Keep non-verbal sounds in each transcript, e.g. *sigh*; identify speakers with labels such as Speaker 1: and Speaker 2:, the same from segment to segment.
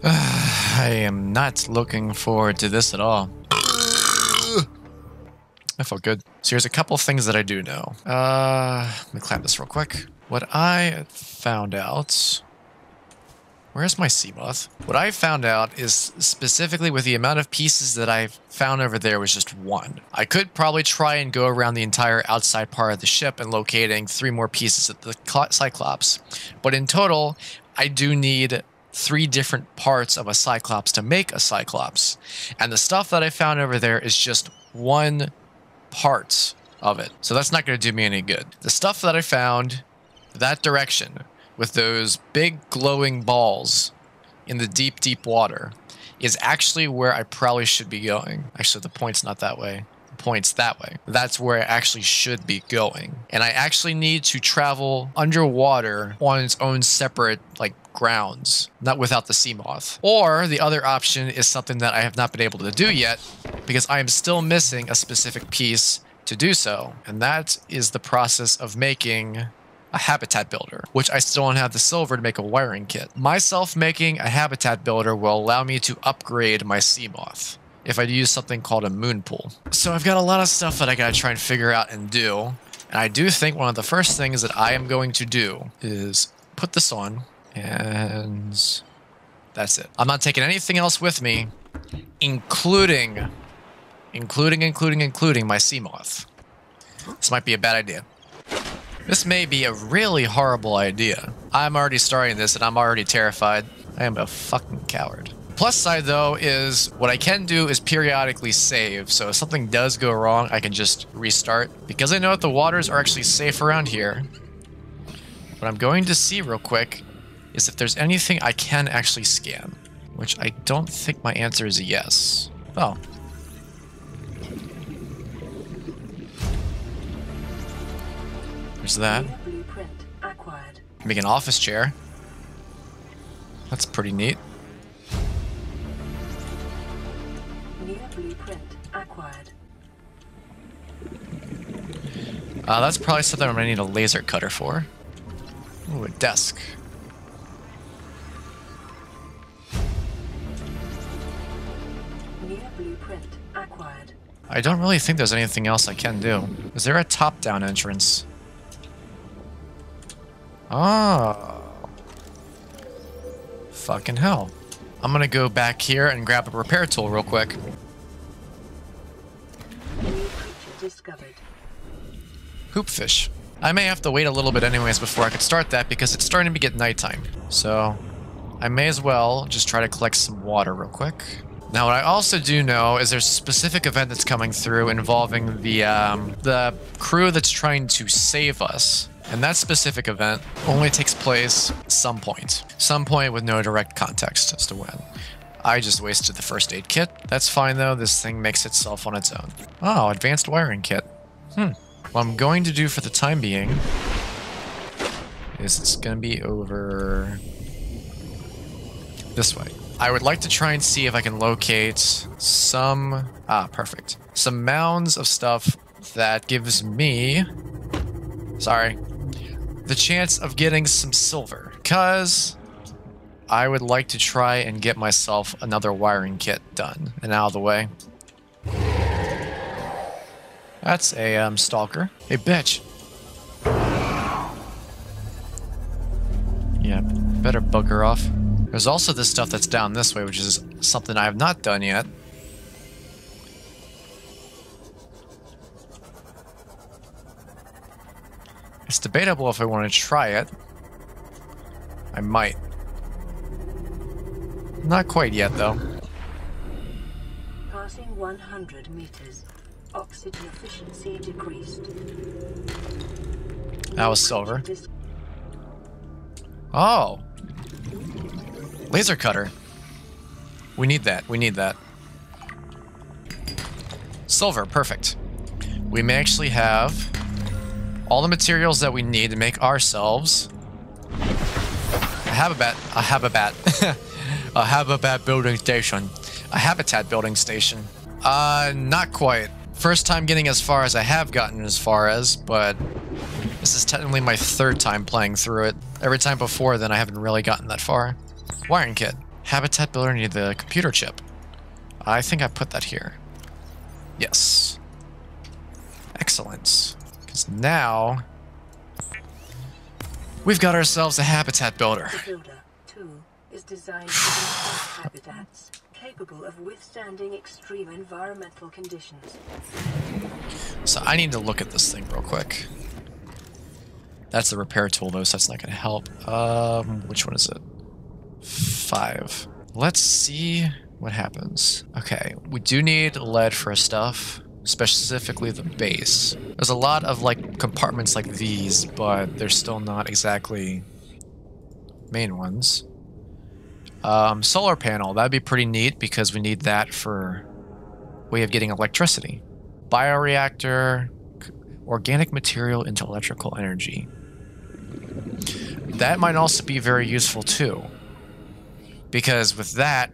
Speaker 1: *sighs* I am not looking forward to this at all. I felt good. So here's a couple things that I do know. Uh, let me clap this real quick. What I found out... Where's my sea moth? What I found out is specifically with the amount of pieces that I found over there was just one. I could probably try and go around the entire outside part of the ship and locating three more pieces of the Cyclops. But in total, I do need three different parts of a Cyclops to make a Cyclops. And the stuff that I found over there is just one part of it. So that's not going to do me any good. The stuff that I found, that direction, with those big glowing balls in the deep, deep water, is actually where I probably should be going. Actually, the point's not that way. Point's that way. That's where I actually should be going. And I actually need to travel underwater on its own separate, like, grounds, not without the sea moth. Or the other option is something that I have not been able to do yet because I am still missing a specific piece to do so. And that is the process of making a habitat builder, which I still don't have the silver to make a wiring kit. Myself making a habitat builder will allow me to upgrade my sea moth if I use something called a moon pool. So I've got a lot of stuff that I gotta try and figure out and do. And I do think one of the first things that I am going to do is put this on and that's it. I'm not taking anything else with me, including, including, including, including my sea moth. This might be a bad idea. This may be a really horrible idea. I'm already starting this and I'm already terrified. I am a fucking coward. Plus side though is what I can do is periodically save. So if something does go wrong, I can just restart. Because I know that the waters are actually safe around here. What I'm going to see real quick is if there's anything I can actually scan. Which I don't think my answer is a yes. Oh, There's that. Make an office chair. That's pretty neat. Uh, that's probably something I'm gonna need a laser cutter for. Ooh, a desk. I don't really think there's anything else I can do. Is there a top-down entrance? Oh. Fucking hell. I'm gonna go back here and grab a repair tool real quick. Hoopfish. I may have to wait a little bit anyways before I could start that because it's starting to get nighttime. So I may as well just try to collect some water real quick. Now, what I also do know is there's a specific event that's coming through involving the um, the crew that's trying to save us. And that specific event only takes place some point. Some point with no direct context as to when. I just wasted the first aid kit. That's fine though, this thing makes itself on its own. Oh, advanced wiring kit. Hmm. What I'm going to do for the time being is it's going to be over this way. I would like to try and see if I can locate some... Ah, perfect. Some mounds of stuff that gives me... Sorry the chance of getting some silver. Because I would like to try and get myself another wiring kit done and out of the way. That's a um, stalker. Hey, bitch. Yeah, better bugger off. There's also this stuff that's down this way, which is something I have not done yet. It's debatable if I want to try it. I might. Not quite yet, though.
Speaker 2: Passing 100 meters. Oxygen efficiency decreased.
Speaker 1: That was silver. Oh! Laser cutter. We need that. We need that. Silver, perfect. We may actually have all the materials that we need to make ourselves I have a habitat, a habitat, *laughs* a habitat building station, a habitat building station. Uh, not quite. First time getting as far as I have gotten as far as, but this is technically my third time playing through it. Every time before then I haven't really gotten that far. Wiring kit. Habitat builder needed the computer chip. I think I put that here. Yes. Excellent. Because now we've got ourselves a habitat builder.
Speaker 2: The Builder 2 is designed to *sighs* habitats capable of withstanding extreme environmental conditions.
Speaker 1: So I need to look at this thing real quick. That's the repair tool though, so that's not going to help. Um, which one is it? Five. Let's see what happens. Okay, we do need lead for stuff, specifically the base. There's a lot of like compartments like these, but they're still not exactly main ones. Um, solar panel, that'd be pretty neat because we need that for way of getting electricity. Bioreactor, organic material into electrical energy. That might also be very useful too. Because with that,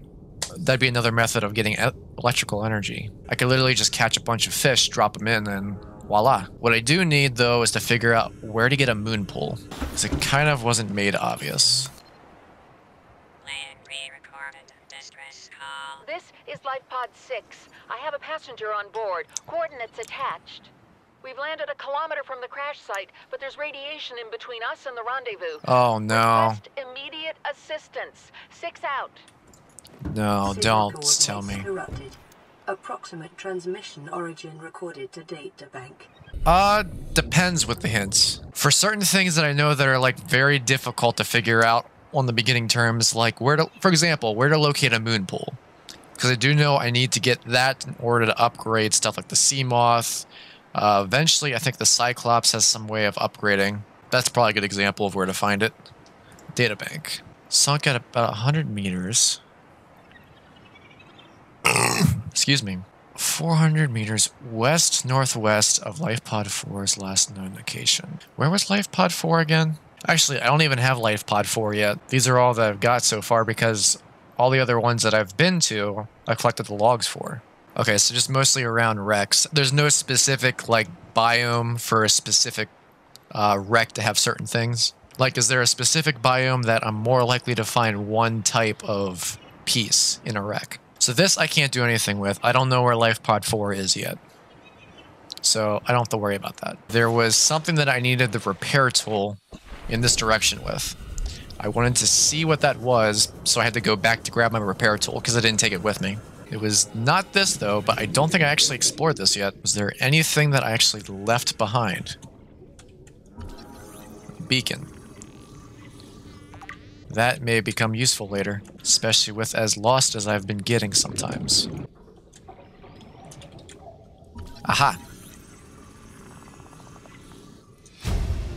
Speaker 1: that'd be another method of getting electrical energy. I could literally just catch a bunch of fish, drop them in, and voila. What I do need though is to figure out where to get a moon pool. Because it kind of wasn't made obvious.
Speaker 3: Plan re-recorded distress call.
Speaker 4: This is LifePod 6. I have a passenger on board. Coordinates attached. We've landed a kilometer from the crash site, but there's radiation in between us and the rendezvous.
Speaker 1: Oh no.
Speaker 4: Request immediate assistance. Six out.
Speaker 1: No,
Speaker 2: Signal
Speaker 1: don't tell me.
Speaker 2: coordinates Interrupted. Approximate transmission origin recorded to data bank.
Speaker 1: Uh, depends with the hints. For certain things that I know that are like very difficult to figure out on the beginning terms, like where to, for example, where to locate a moon pool. Because I do know I need to get that in order to upgrade stuff like the sea moth. Uh, eventually, I think the Cyclops has some way of upgrading. That's probably a good example of where to find it. Data Databank. Sunk at about 100 meters. *coughs* Excuse me. 400 meters west northwest of Life Pod 4's last known location. Where was Life Pod 4 again? Actually, I don't even have LifePod 4 yet. These are all that I've got so far because all the other ones that I've been to, I collected the logs for. Okay, so just mostly around wrecks. There's no specific like biome for a specific uh, wreck to have certain things. Like, is there a specific biome that I'm more likely to find one type of piece in a wreck? So this I can't do anything with. I don't know where LifePod 4 is yet. So I don't have to worry about that. There was something that I needed the repair tool in this direction with. I wanted to see what that was, so I had to go back to grab my repair tool because I didn't take it with me. It was not this though, but I don't think I actually explored this yet. Was there anything that I actually left behind? Beacon. That may become useful later, especially with as lost as I've been getting sometimes. Aha!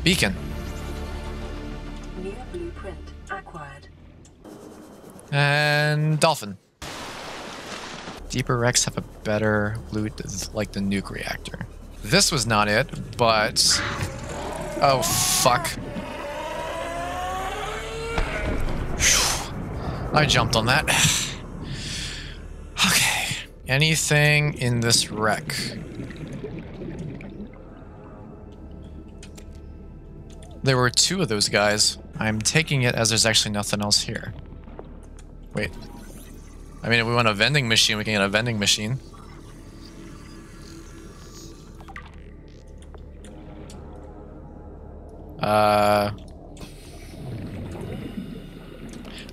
Speaker 1: Beacon.
Speaker 2: Blueprint acquired.
Speaker 1: And Dolphin. Deeper wrecks have a better loot like the nuke reactor. This was not it, but... Oh, fuck. I jumped on that. *sighs* okay. Anything in this wreck? There were two of those guys. I'm taking it as there's actually nothing else here. Wait. I mean, if we want a vending machine, we can get a vending machine. Uh...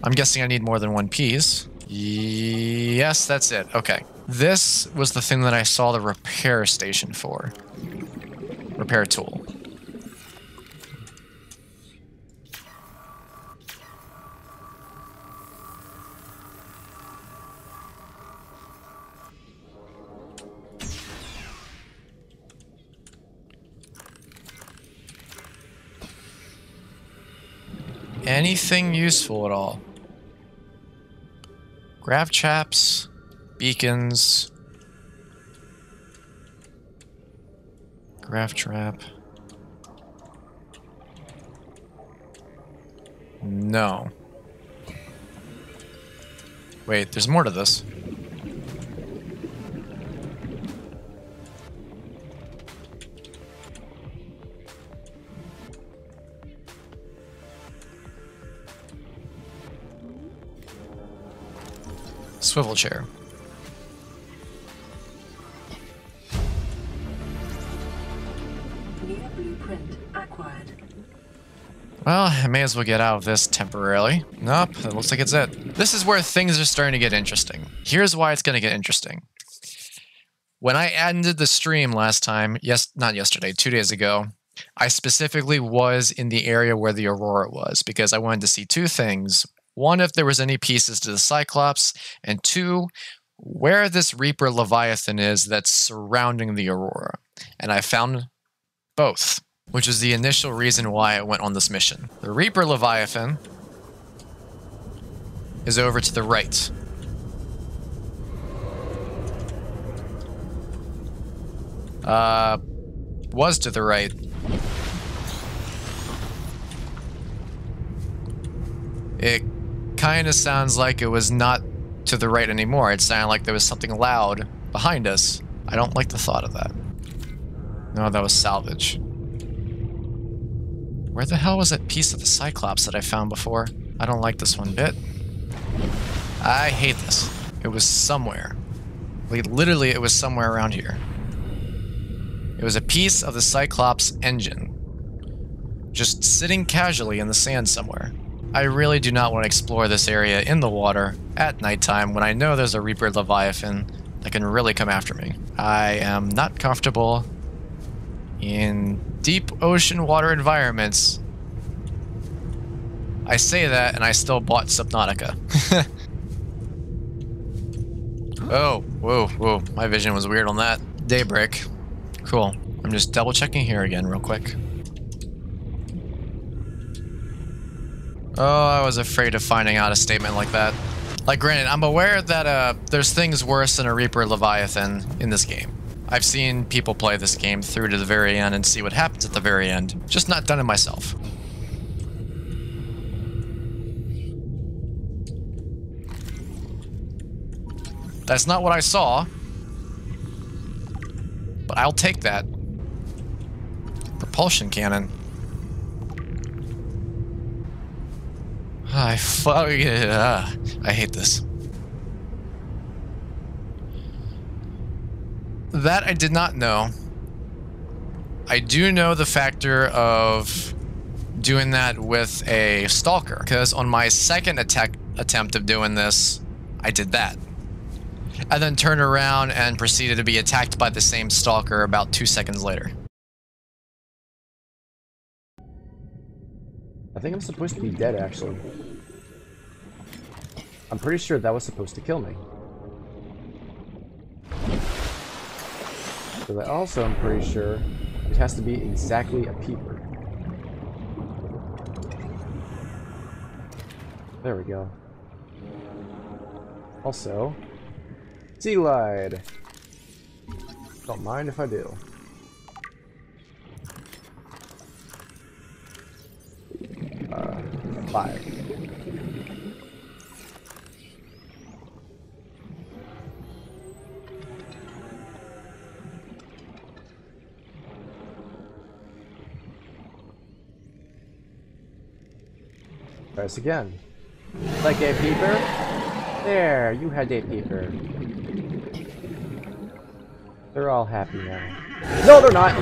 Speaker 1: I'm guessing I need more than one piece. Yes, that's it. Okay. This was the thing that I saw the repair station for. Repair tool. Anything useful at all? Grav traps, beacons, grav trap. No. Wait, there's more to this. Swivel chair.
Speaker 2: New blueprint acquired.
Speaker 1: Well, I may as well get out of this temporarily. Nope, it looks like it's it. This is where things are starting to get interesting. Here's why it's going to get interesting. When I ended the stream last time, yes, not yesterday, two days ago, I specifically was in the area where the Aurora was because I wanted to see two things. One, if there was any pieces to the Cyclops, and two, where this Reaper Leviathan is that's surrounding the Aurora. And I found both, which is the initial reason why I went on this mission. The Reaper Leviathan is over to the right. Uh, was to the right. It kind of sounds like it was not to the right anymore. It sounded like there was something loud behind us. I don't like the thought of that. No, that was salvage. Where the hell was that piece of the Cyclops that I found before? I don't like this one bit. I hate this. It was somewhere. Like, literally, it was somewhere around here. It was a piece of the Cyclops engine. Just sitting casually in the sand somewhere. I really do not want to explore this area in the water at nighttime when I know there's a Reaper Leviathan that can really come after me. I am not comfortable in deep ocean water environments. I say that and I still bought Subnautica. *laughs* oh, whoa, whoa. My vision was weird on that. Daybreak. Cool. I'm just double checking here again real quick. Oh, I was afraid of finding out a statement like that. Like, granted, I'm aware that uh, there's things worse than a Reaper Leviathan in this game. I've seen people play this game through to the very end and see what happens at the very end. Just not done it myself. That's not what I saw. But I'll take that. Propulsion cannon. I fuck yeah. I hate this. That I did not know. I do know the factor of doing that with a stalker because on my second attack attempt of doing this, I did that. And then turned around and proceeded to be attacked by the same stalker about two seconds later.
Speaker 5: Think I'm supposed to be dead, actually. I'm pretty sure that was supposed to kill me. But I also am pretty sure it has to be exactly a peeper. There we go. Also, sea glide. Don't mind if I do. Uh, five. Press again. Like a peeper? There, you had a peeper. They're all happy now. No, they're not!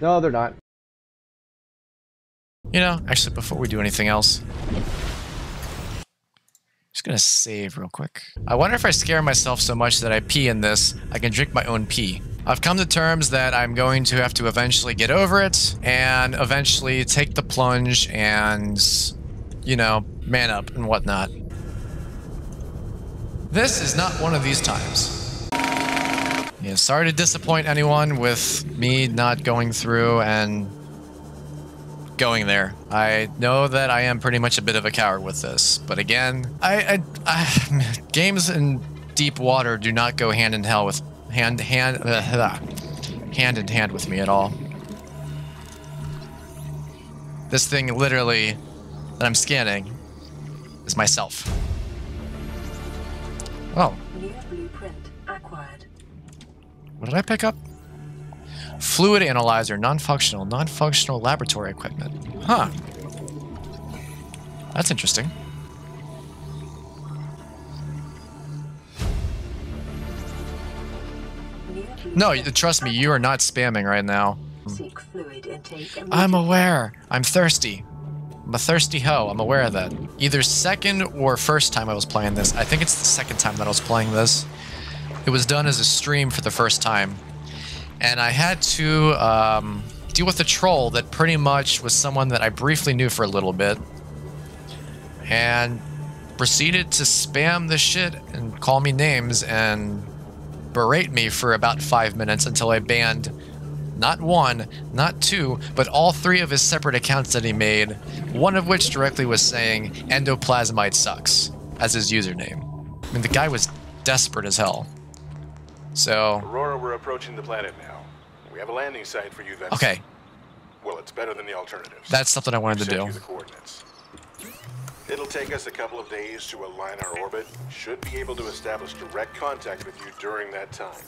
Speaker 5: No, they're not.
Speaker 1: You know, actually, before we do anything else, just gonna save real quick. I wonder if I scare myself so much that I pee in this, I can drink my own pee. I've come to terms that I'm going to have to eventually get over it and eventually take the plunge and, you know, man up and whatnot. This is not one of these times. Yeah, sorry to disappoint anyone with me not going through and going there. I know that I am pretty much a bit of a coward with this, but again, I, I, I *sighs* games in deep water do not go hand in hell with hand hand uh, hand in hand with me at all. This thing literally that I'm scanning is myself. Oh,
Speaker 2: New blueprint acquired.
Speaker 1: what did I pick up? Fluid analyzer, non-functional, non-functional laboratory equipment. Huh. That's interesting. No, trust me, you are not spamming right now. I'm aware. I'm thirsty. I'm a thirsty hoe. I'm aware of that. Either second or first time I was playing this. I think it's the second time that I was playing this. It was done as a stream for the first time. And I had to um, deal with a troll that pretty much was someone that I briefly knew for a little bit. And proceeded to spam the shit and call me names and berate me for about five minutes until I banned not one, not two, but all three of his separate accounts that he made, one of which directly was saying endoplasmite sucks as his username. I mean, the guy was desperate as hell. So,
Speaker 6: Aurora, we're approaching the planet now. We have a landing site for you that's...
Speaker 1: okay,
Speaker 6: Well, it's better than the alternatives.
Speaker 1: that's something I wanted to do.
Speaker 6: you the coordinates. It'll take us a couple of days to align our orbit. Should be able to establish direct contact with you during that time.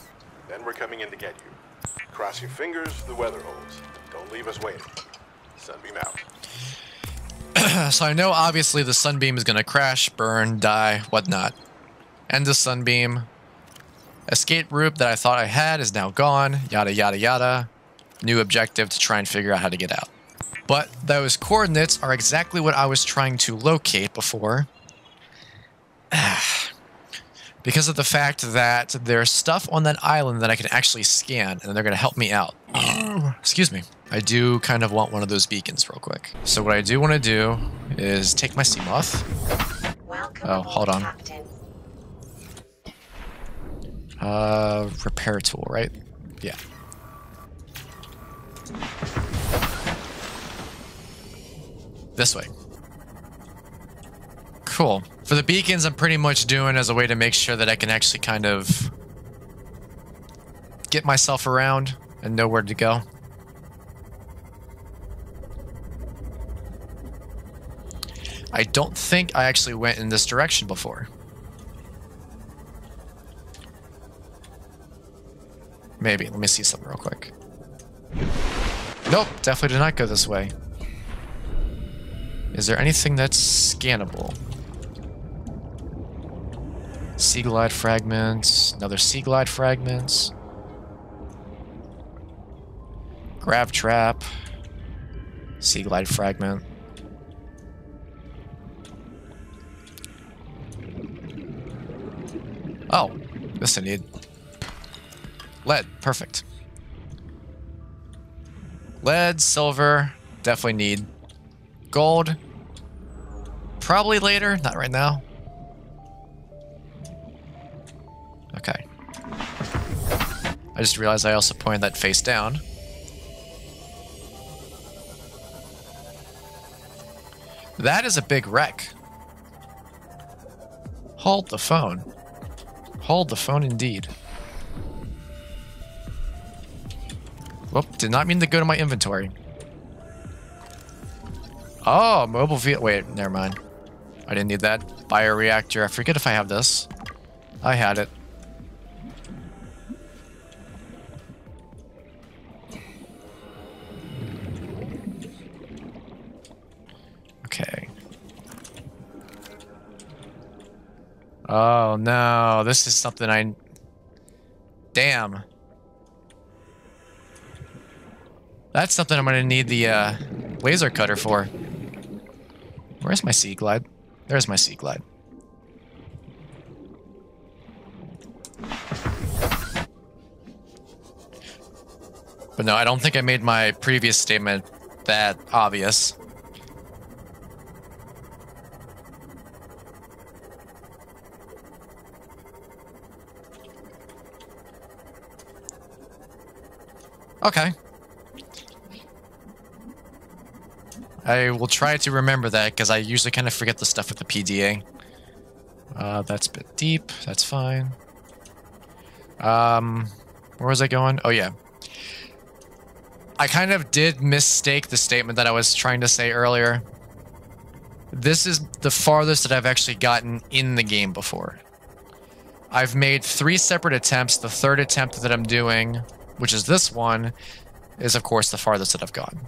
Speaker 6: Then we're coming in to get you. Cross your fingers, the weather holds. Don't leave us waiting. Sunbeam out. *clears throat*
Speaker 1: So I know obviously the sunbeam is going to crash, burn, die, whatnot. End the sunbeam. Escape route that I thought I had is now gone, yada yada yada. New objective to try and figure out how to get out. But those coordinates are exactly what I was trying to locate before. *sighs* because of the fact that there's stuff on that island that I can actually scan, and they're going to help me out. *clears throat* Excuse me. I do kind of want one of those beacons real quick. So what I do want to do is take my Seamoth.
Speaker 3: Welcome
Speaker 1: Oh, hold on.
Speaker 3: Captain.
Speaker 1: Uh, repair tool, right? Yeah. This way. Cool. For the beacons, I'm pretty much doing as a way to make sure that I can actually kind of get myself around and know where to go. I don't think I actually went in this direction before. Maybe. Let me see something real quick. Nope, definitely did not go this way. Is there anything that's scannable? Sea glide fragments, another sea glide fragments. Grav trap. Sea glide fragment. Oh, this I need. Lead, perfect. Lead, silver, definitely need. Gold, probably later, not right now. Okay. I just realized I also pointed that face down. That is a big wreck. Hold the phone. Hold the phone indeed. Whoop, did not mean to go to my inventory. Oh, mobile vehicle. Wait, never mind. I didn't need that. Bioreactor. I forget if I have this. I had it. Okay. Oh no, this is something I. Damn. That's something I'm gonna need the uh, laser cutter for. Where's my Sea Glide? There's my Sea Glide. But no, I don't think I made my previous statement that obvious. Okay. I will try to remember that because I usually kind of forget the stuff with the PDA. Uh, that's a bit deep. That's fine. Um, where was I going? Oh yeah. I kind of did mistake the statement that I was trying to say earlier. This is the farthest that I've actually gotten in the game before. I've made three separate attempts. The third attempt that I'm doing, which is this one, is of course the farthest that I've gone.